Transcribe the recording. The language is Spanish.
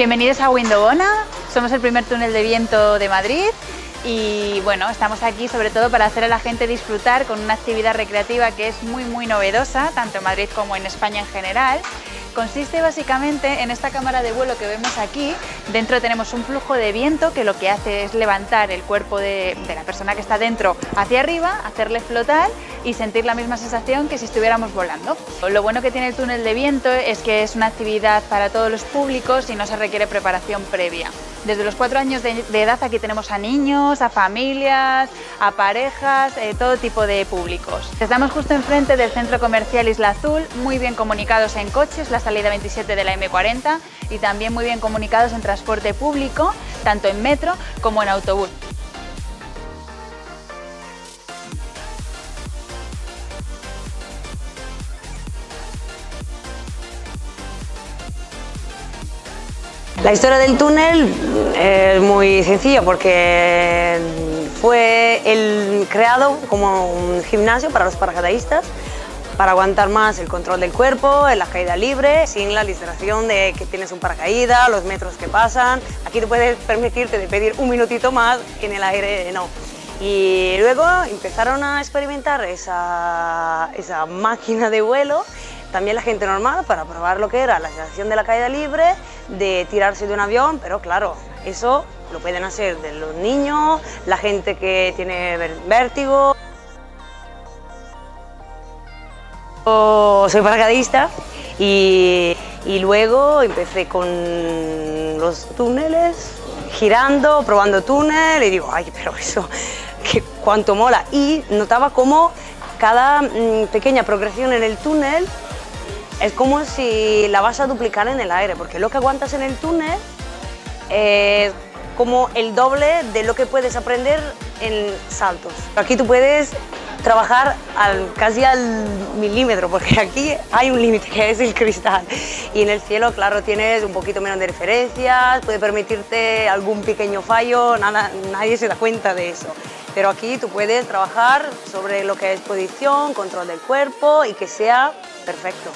Bienvenidos a Windowona, somos el primer túnel de viento de Madrid y bueno, estamos aquí sobre todo para hacer a la gente disfrutar con una actividad recreativa que es muy muy novedosa, tanto en Madrid como en España en general Consiste básicamente en esta cámara de vuelo que vemos aquí. Dentro tenemos un flujo de viento que lo que hace es levantar el cuerpo de, la persona que está dentro hacia arriba, hacerle flotar y sentir la misma sensación que si estuviéramos volando. Lo bueno que tiene el túnel de viento es que es una actividad para todos los públicos y no se requiere preparación previa. Desde los cuatro años de, edad aquí tenemos a niños, a familias, a parejas, eh, todo tipo de públicos. Estamos justo enfrente del centro comercial Isla Azul, muy bien comunicados en coches, la salida 27 de la M40 y también muy bien comunicados en transporte público, tanto en metro como en autobús. La historia del túnel es muy sencilla porque fue el, creado como un gimnasio para los paracaidistas para aguantar más el control del cuerpo, la caída libre, sin la distracción de que tienes un paracaídas, los metros que pasan. Aquí te puedes permitirte de pedir un minutito más, en el aire no. Y luego empezaron a experimentar esa, esa máquina de vuelo también la gente normal para probar lo que era la sensación de la caída libre, de tirarse de un avión, pero claro, eso lo pueden hacer de los niños, la gente que tiene vértigo. Soy paracaidista y, y luego empecé con los túneles, girando, probando túnel y digo, ay, pero eso, que cuánto mola. Y notaba como cada mm, pequeña progresión en el túnel es como si la vas a duplicar en el aire, porque lo que aguantas en el túnel es como el doble de lo que puedes aprender en saltos. Aquí tú puedes trabajar al, casi al milímetro, porque aquí hay un límite que es el cristal. Y en el cielo, claro, tienes un poquito menos de referencias, puede permitirte algún pequeño fallo, nada, nadie se da cuenta de eso. Pero aquí tú puedes trabajar sobre lo que es posición, control del cuerpo y que sea perfecto.